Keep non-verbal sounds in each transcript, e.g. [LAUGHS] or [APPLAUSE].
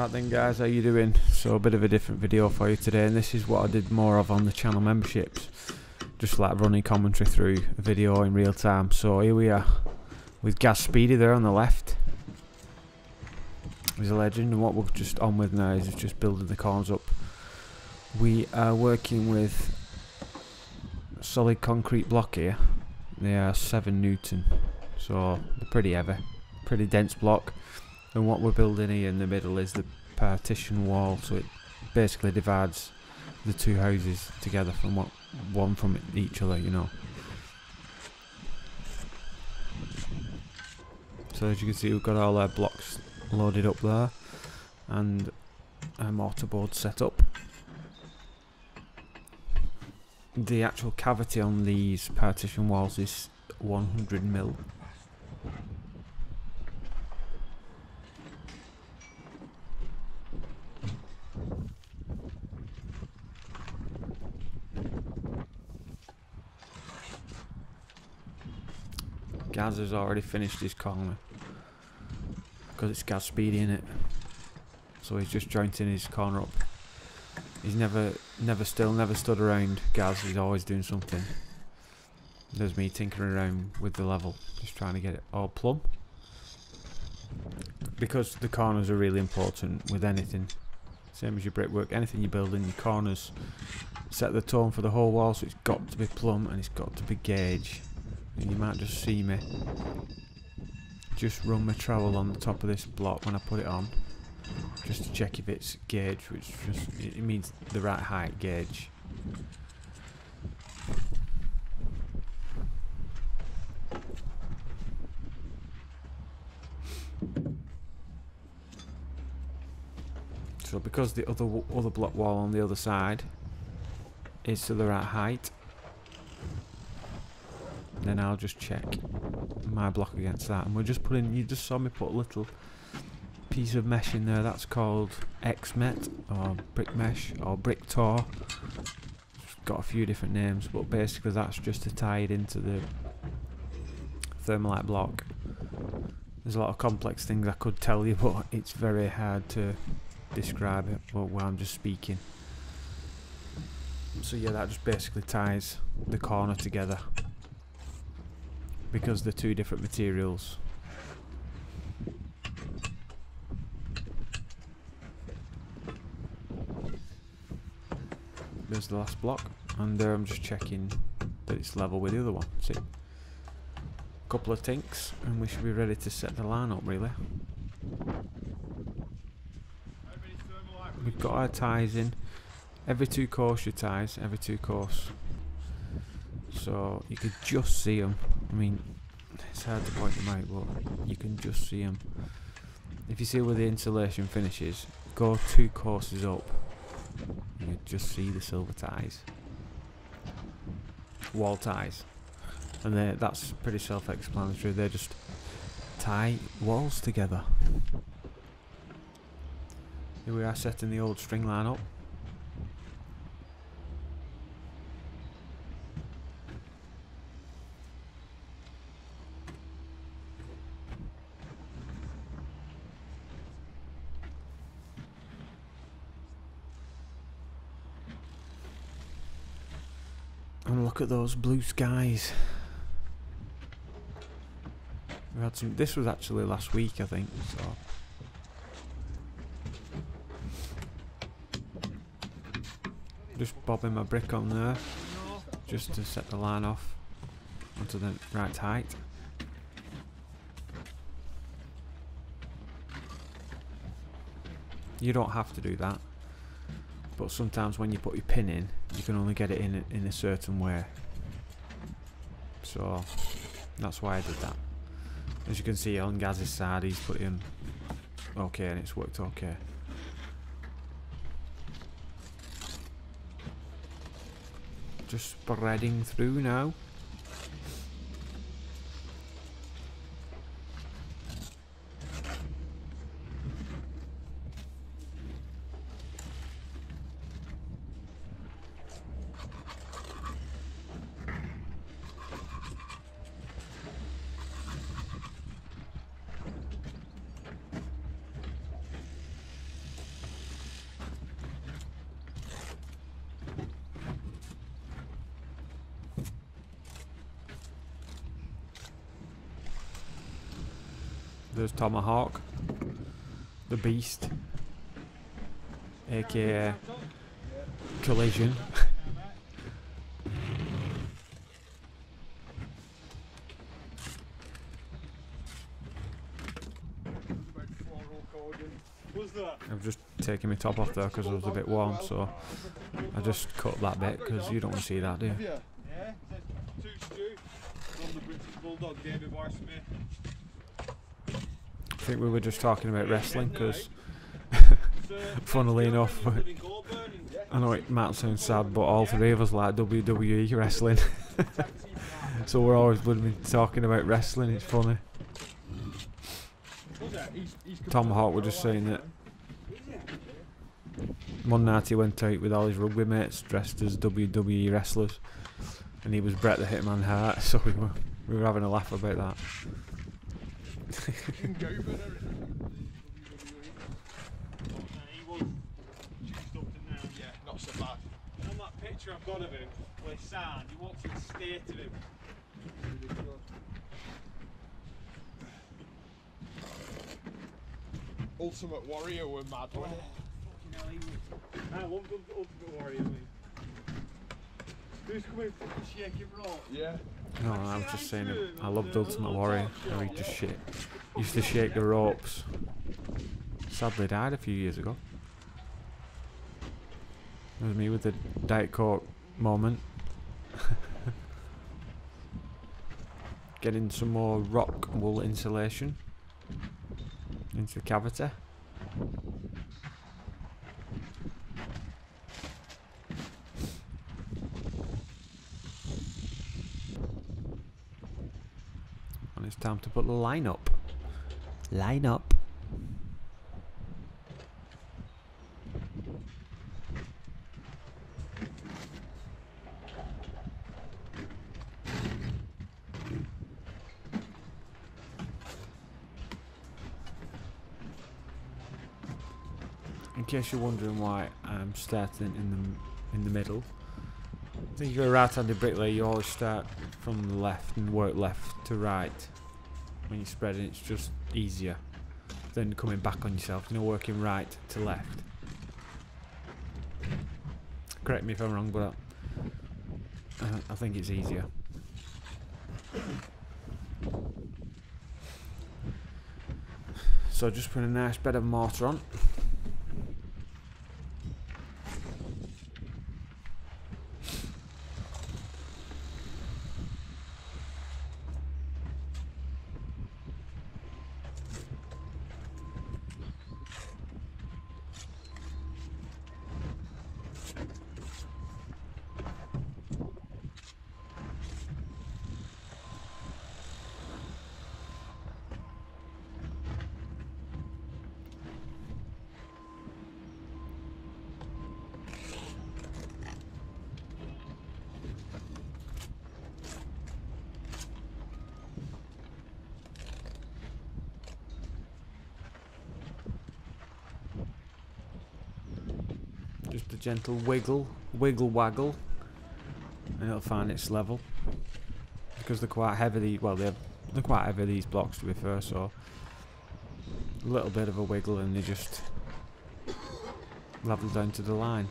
Alright then guys, how you doing? So a bit of a different video for you today and this is what I did more of on the channel memberships. Just like running commentary through a video in real time. So here we are with Gaz Speedy there on the left. He's a legend and what we're just on with now is just building the corners up. We are working with solid concrete block here. They are 7 Newton. So they're pretty heavy. Pretty dense block. And what we're building here in the middle is the partition wall. So it basically divides the two houses together from what one from each other, you know. So as you can see we've got all our blocks loaded up there and a mortarboard set up. The actual cavity on these partition walls is 100 mil. Gaz has already finished his corner because it's Gaz Speedy in it. So he's just jointing his corner up. He's never, never still, never stood around Gaz. He's always doing something. There's me tinkering around with the level, just trying to get it all plumb. Because the corners are really important with anything. Same as your brickwork, anything you build in your corners set the tone for the whole wall, so it's got to be plumb and it's got to be gauge. And you might just see me just run my trowel on the top of this block when I put it on just to check if it's gauge which just it means the right height gauge. So because the other other block wall on the other side is to the right height then I'll just check my block against that. And we're just putting you just saw me put a little piece of mesh in there that's called Exmet or brick mesh or brick tor. It's got a few different names but basically that's just to tie it into the thermalite block. There's a lot of complex things I could tell you [LAUGHS] but it's very hard to describe it but while I'm just speaking. So yeah that just basically ties the corner together because they're two different materials. There's the last block, and there I'm just checking that it's level with the other one. See? Couple of tinks, and we should be ready to set the line up really. We've got our ties in. Every two course your ties, every two course so you could just see them I mean it's hard to point them out but you can just see them if you see where the insulation finishes go two courses up you just see the silver ties. Wall ties. And that's pretty self-explanatory. They just tie walls together. Here we are setting the old string line up And look at those blue skies. We had some. This was actually last week, I think. So. Just bobbing my brick on there, just to set the line off onto the right height. You don't have to do that but sometimes when you put your pin in you can only get it in in a certain way. So that's why I did that. As you can see on Gaz's side he's put in okay and it's worked okay. Just spreading through now There's Tomahawk, the Beast, aka Collision. I've just taken my top off there because it was a bit warm, so I just cut that bit because you don't want to see that, do you? British Bulldog, David think we were just talking about wrestling because, [LAUGHS] funnily enough, I know it might sound sad, but all three of us like WWE wrestling. [LAUGHS] so we're always talking about wrestling. It's funny. Tom Hart were just saying that one night he went out with all his rugby mates dressed as WWE wrestlers, and he was Bret the Hitman Hart. [LAUGHS] So we were we were having a laugh about that. Yeah, not so bad. On that picture I've got of him, where he's signed, he walks in the state of him. Ultimate Warrior were mad, Oh, weren't fucking hell, he was. I love Ultimate Warrior, mate. Who's coming fucking shaking rope? Yeah. No, I was just saying. I loved Ultimate Warrior. How he just shit. Used to shake the ropes. Sadly died a few years ago. It was me with the Diet Coke moment. [LAUGHS] Getting some more rock wool insulation into the cavity. And it's time to put the line up. Line up. In case you're wondering why I'm starting in the in the middle, I think if you're a right-handed bricklayer, you always start from the left and work left to right. When you're spreading, it's just easier than coming back on yourself. You know, working right to left. Correct me if I'm wrong, but uh, I think it's easier. So just put a nice bed of mortar on. Gentle wiggle, wiggle waggle, and it'll find its level. Because they're quite heavy, well they're, they're quite heavy these blocks to be fair, so a little bit of a wiggle and they just level down to the line.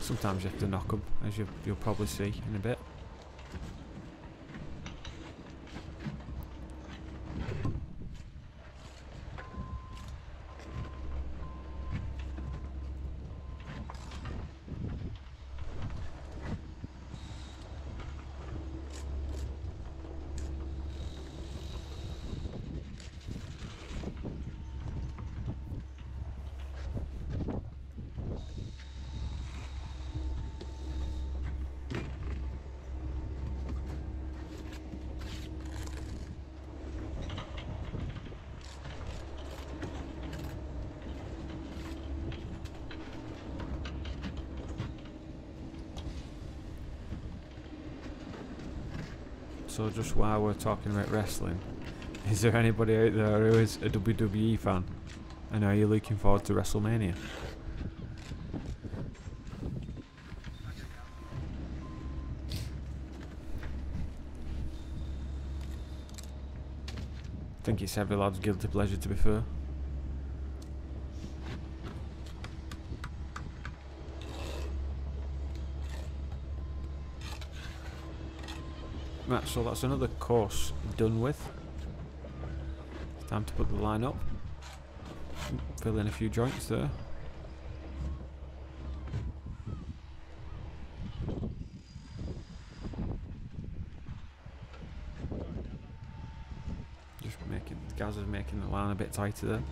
Sometimes you have to knock them, as you, you'll probably see in a bit. So just while we're talking about wrestling, is there anybody out there who is a WWE fan? And are you looking forward to WrestleMania? I think it's every lad's guilty pleasure to be fair. So that's another course done with. Time to put the line up. Fill in a few joints there. Just making, Gaz is making the line a bit tighter there.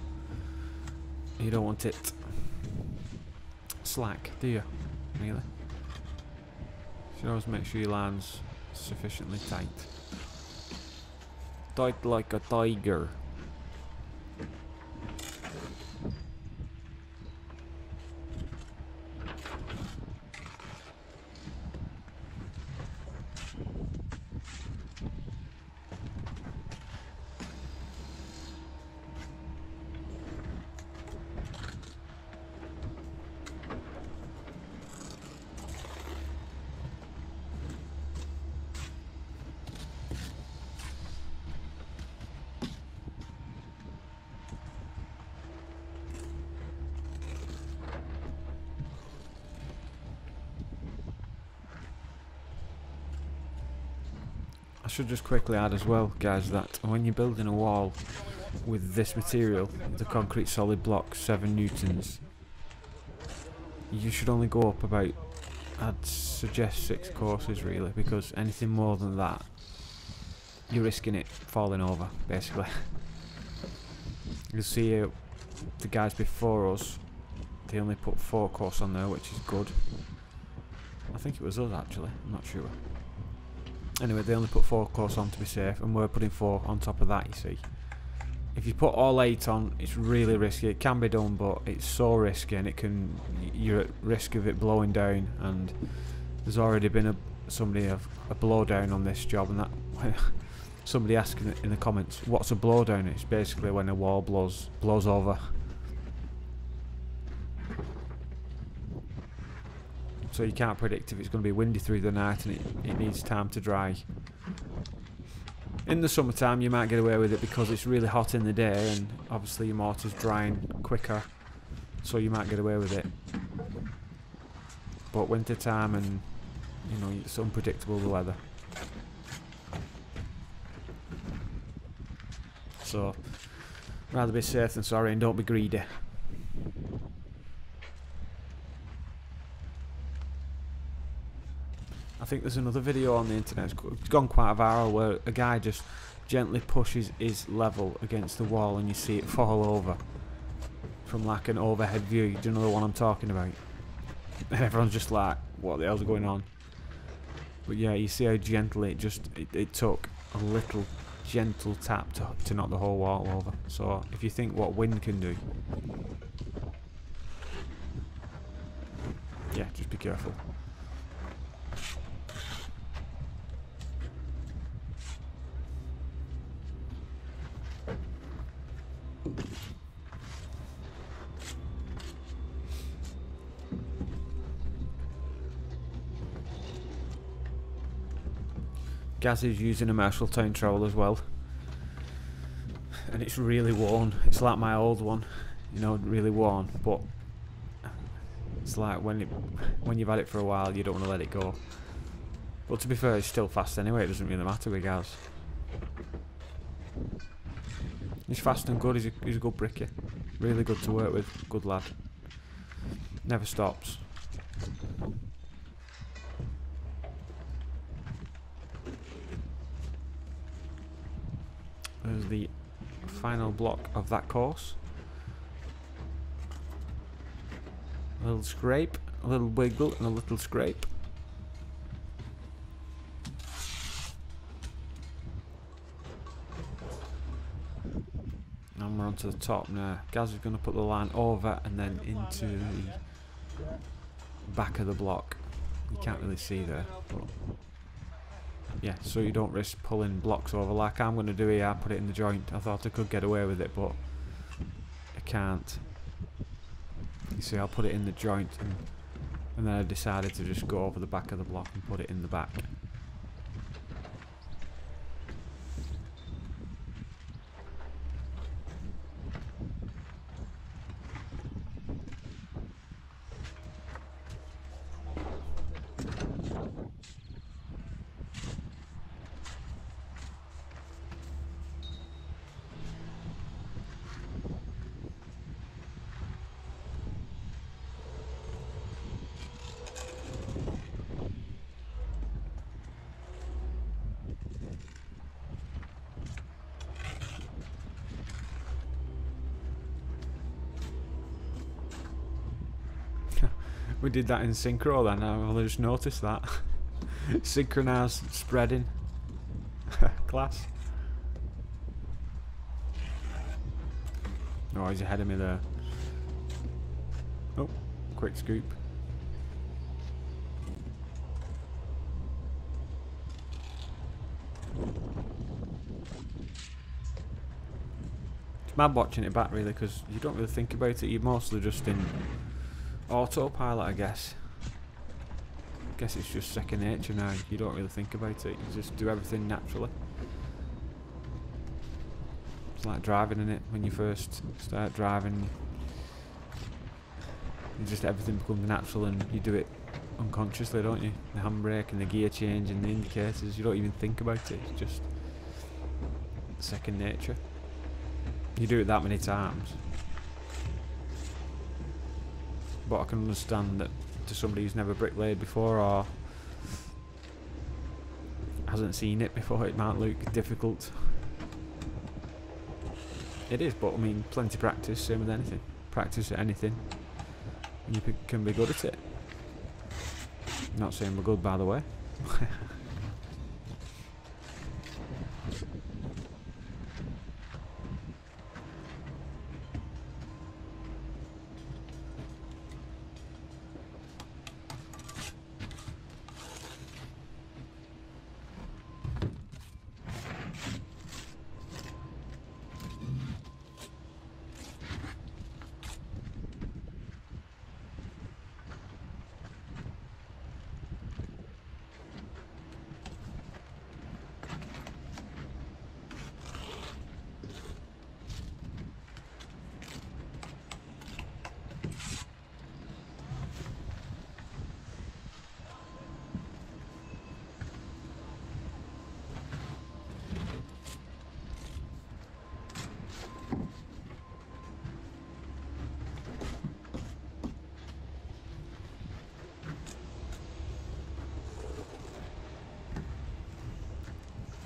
You don't want it slack, do you? Really? You should always make sure your line's sufficiently tight. Tight like a tiger. Should just quickly add as well, guys, that when you're building a wall with this material, the concrete solid block, 7 newtons, you should only go up about, I'd suggest 6 courses really, because anything more than that, you're risking it falling over, basically. [LAUGHS] You'll see uh, the guys before us, they only put 4 course on there, which is good. I think it was us actually, I'm not sure. Anyway, they only put four course on to be safe, and we're putting four on top of that, you see. If you put all eight on, it's really risky. It can be done, but it's so risky, and it can you're at risk of it blowing down. And there's already been a somebody a, a blowdown on this job, and that [LAUGHS] somebody asking in the comments, "What's a blowdown?" It's basically when a wall blows blows over. So you can't predict if it's going to be windy through the night and it, it needs time to dry. In the summertime you might get away with it because it's really hot in the day and obviously your mortar's drying quicker so you might get away with it. But winter time and you know it's unpredictable the weather. So rather be safe than sorry and don't be greedy. I think there's another video on the internet, it's gone quite a viral, where a guy just gently pushes his level against the wall and you see it fall over from like an overhead view. Do you know the one I'm talking about? And everyone's just like, what the hell's going on? But yeah, you see how gently it just, it, it took a little gentle tap to, to knock the whole wall over. So if you think what wind can do, yeah, just be careful. Gaz is using a Marshalltown trowel as well. And it's really worn. It's like my old one, you know, really worn. But it's like when it, when you've had it for a while, you don't want to let it go. But to be fair, it's still fast anyway. It doesn't really matter with Gaz. He's fast and good. He's a, he's a good bricky. Really good to work with. Good lad. Never stops. The final block of that course. A little scrape, a little wiggle, and a little scrape. And we're onto the top now. Gaz is going to put the line over and then into the back of the block. You can't really see there. But yeah, so you don't risk pulling blocks over like I'm going to do here. I put it in the joint. I thought I could get away with it, but I can't. You see, I'll put it in the joint, and, and then I decided to just go over the back of the block and put it in the back. We did that in synchro then, I just noticed that. [LAUGHS] Synchronized spreading. [LAUGHS] Class. Oh, he's ahead of me there. Oh, quick scoop. It's mad watching it back really because you don't really think about it. You're mostly just in autopilot, I guess. I guess it's just second nature now. You don't really think about it. You just do everything naturally. It's like driving in it when you first start driving. Just everything becomes natural and you do it unconsciously, don't you? The handbrake and the gear change and the indicators. You don't even think about it. It's just second nature. You do it that many times. But I can understand that to somebody who's never bricklayed before or hasn't seen it before, it might look difficult. It is, but I mean, plenty of practice, same with anything. Practice at anything, and you can be good at it. Not saying we're good, by the way. [LAUGHS]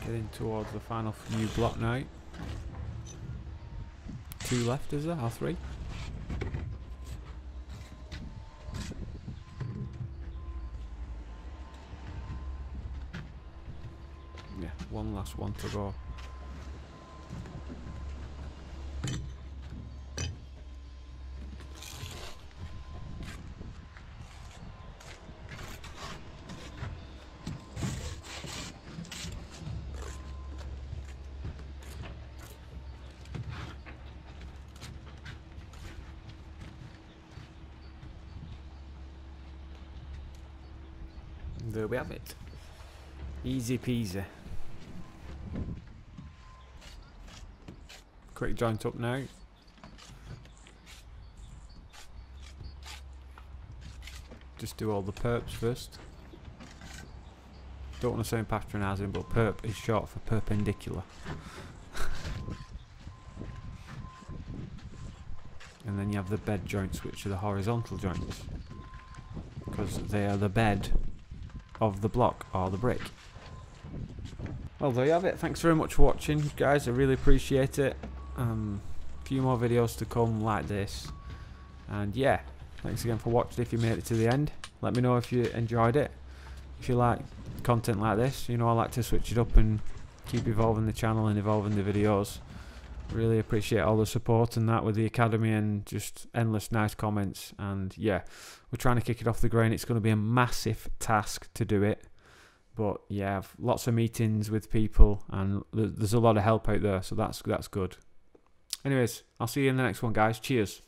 Getting towards the final few block now. Two left, is there? Or three? Yeah, one last one to go. There we have it. Easy peasy. Quick joint up now. Just do all the perps first. Don't want to sound patronising, but perp is short for perpendicular. [LAUGHS] and then you have the bed joints, which are the horizontal joints. Because they are the bed of the block or the brick. Well, there you have it. Thanks very much for watching, guys. I really appreciate it. Um, a few more videos to come like this. And yeah, thanks again for watching if you made it to the end. Let me know if you enjoyed it. If you like content like this, you know I like to switch it up and keep evolving the channel and evolving the videos. Really appreciate all the support and that with the academy and just endless nice comments. And yeah, we're trying to kick it off the ground. It's going to be a massive task to do it. But yeah, lots of meetings with people and there's a lot of help out there. So that's that's good. Anyways, I'll see you in the next one, guys. Cheers.